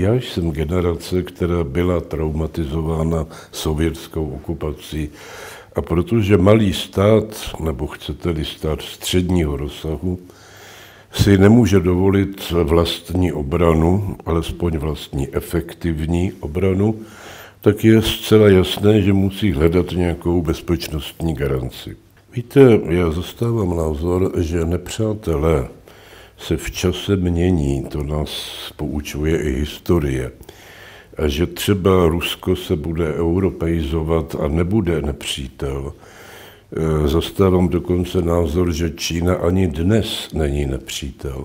já jsem generace, která byla traumatizována sovětskou okupací. A protože malý stát, nebo chcete-li stát středního rozsahu, si nemůže dovolit vlastní obranu, alespoň vlastní efektivní obranu, tak je zcela jasné, že musí hledat nějakou bezpečnostní garanci. Víte, já zastávám názor, že nepřátelé se v čase mění, to nás poučuje i historie. A že třeba Rusko se bude europeizovat a nebude nepřítel. E, zastávám dokonce názor, že Čína ani dnes není nepřítel.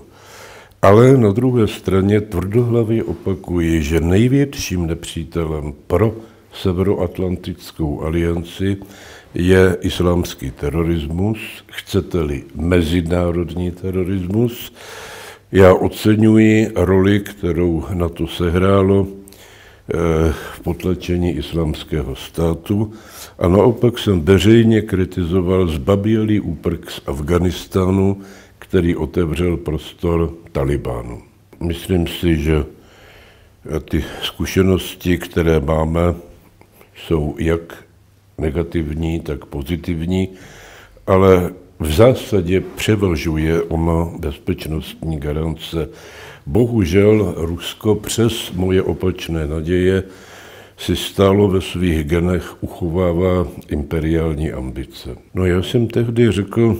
Ale na druhé straně tvrdohlavě opakuji, že největším nepřítelem pro Severoatlantickou alianci je islámský terorismus, chcete-li mezinárodní terorismus. Já oceňuji roli, kterou na to sehrálo eh, v potlačení islámského státu a naopak jsem veřejně kritizoval zbabělý úprk z Afganistánu, který otevřel prostor Talibánu. Myslím si, že ty zkušenosti, které máme, jsou jak negativní, tak pozitivní, ale v zásadě převažuje ona bezpečnostní garance. Bohužel Rusko přes moje opačné naděje si stálo ve svých genech uchovává imperiální ambice. No já jsem tehdy řekl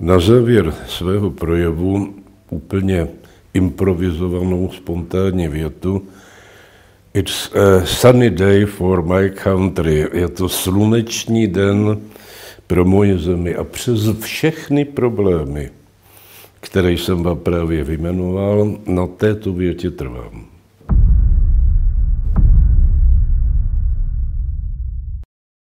na závěr svého projevu úplně improvizovanou spontánní větu, It's a sunny day for my country. Je to sluneční den pro moje zemi a přes všechny problémy, které jsem vám právě vyjmenoval, na této větě trvám.